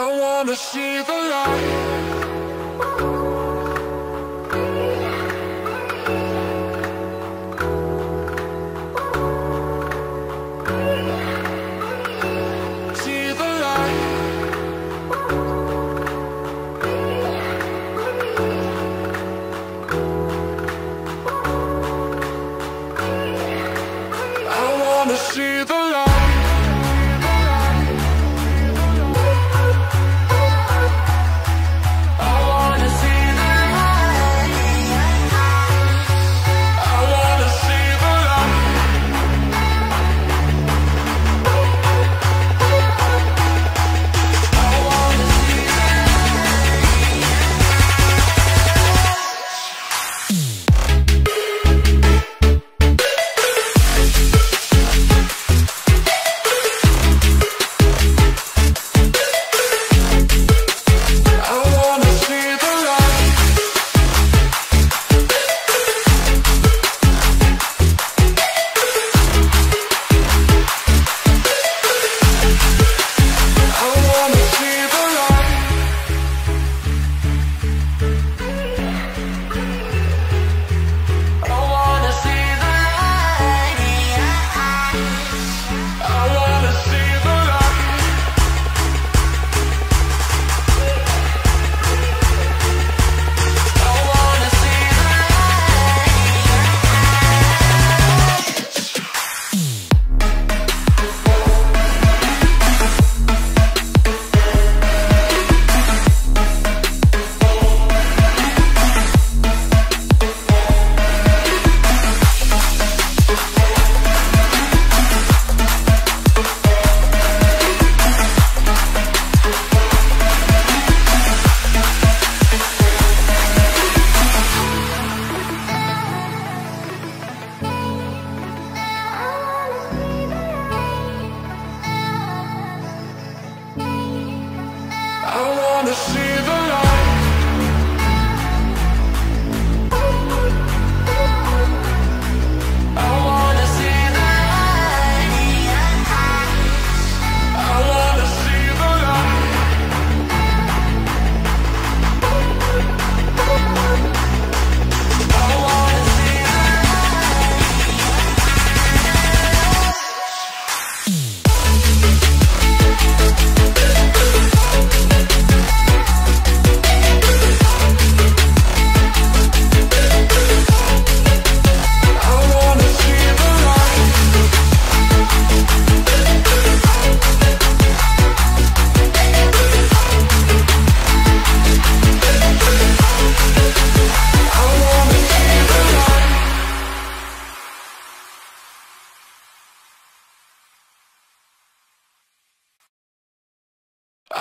I wanna see the light. See the light. I wanna see the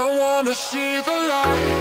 I wanna see the light.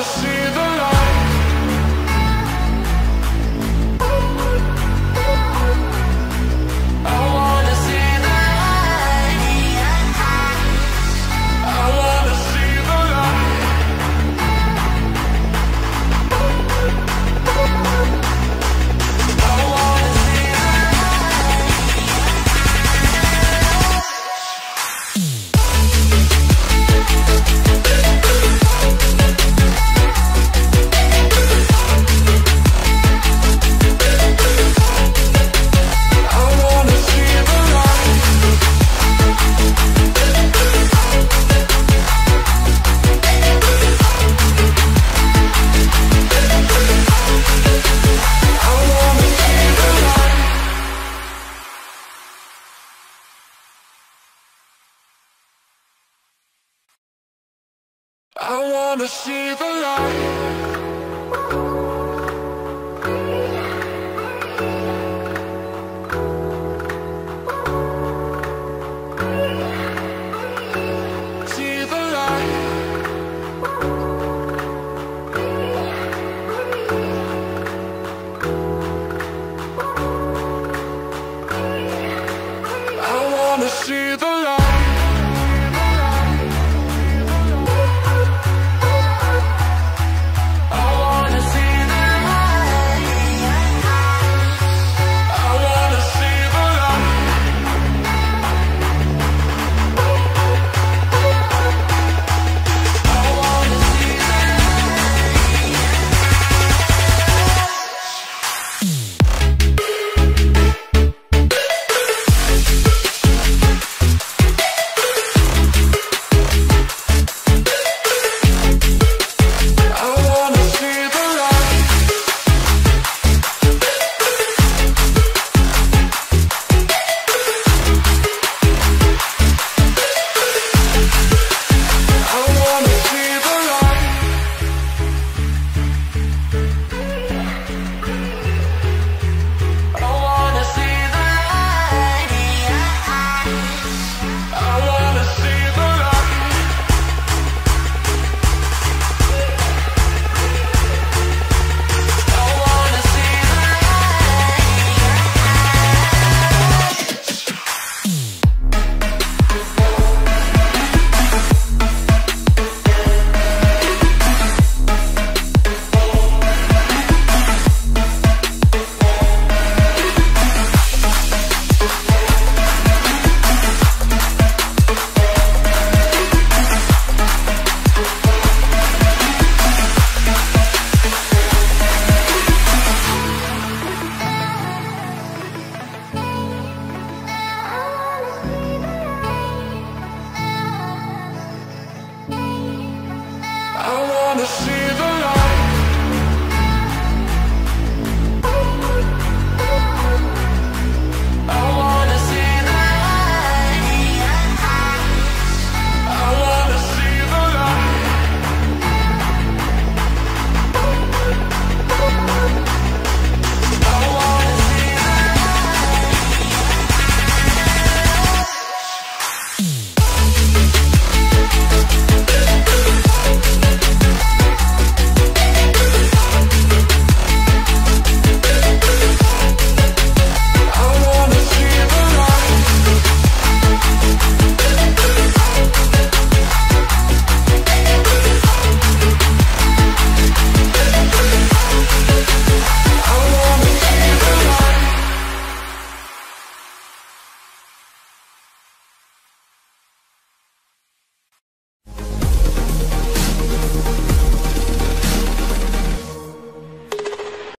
the. I wanna see the light.